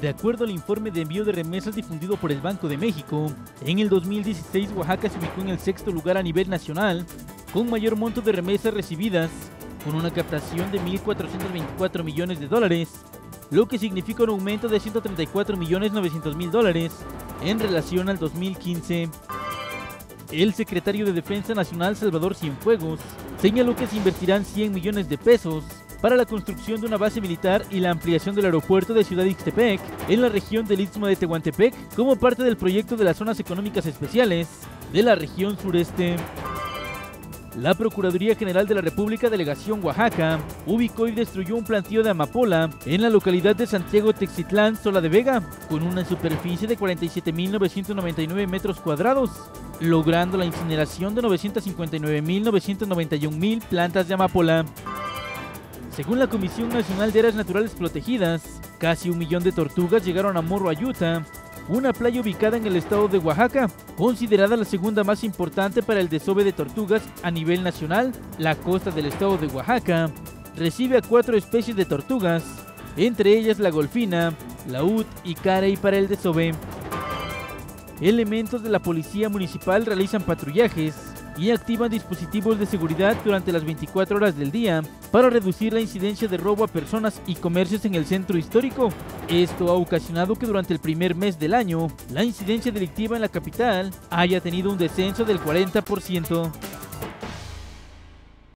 De acuerdo al informe de envío de remesas difundido por el Banco de México, en el 2016 Oaxaca se ubicó en el sexto lugar a nivel nacional, con mayor monto de remesas recibidas, con una captación de 1.424 millones de dólares, lo que significa un aumento de 134 millones 900 mil dólares en relación al 2015. El secretario de Defensa Nacional Salvador Cienfuegos señaló que se invertirán 100 millones de pesos para la construcción de una base militar y la ampliación del aeropuerto de Ciudad Ixtepec en la región del Istmo de Tehuantepec como parte del proyecto de las zonas económicas especiales de la región sureste. La Procuraduría General de la República Delegación Oaxaca ubicó y destruyó un plantío de amapola en la localidad de Santiago Texitlán, Sola de Vega, con una superficie de 47.999 metros cuadrados, logrando la incineración de 959.991 plantas de amapola. Según la Comisión Nacional de Áreas Naturales Protegidas, casi un millón de tortugas llegaron a Morro Ayuta, una playa ubicada en el estado de Oaxaca, considerada la segunda más importante para el desove de tortugas a nivel nacional. La costa del estado de Oaxaca recibe a cuatro especies de tortugas, entre ellas la golfina, la ud y carey para el desove. Elementos de la policía municipal realizan patrullajes y activan dispositivos de seguridad durante las 24 horas del día para reducir la incidencia de robo a personas y comercios en el centro histórico. Esto ha ocasionado que durante el primer mes del año la incidencia delictiva en la capital haya tenido un descenso del 40%.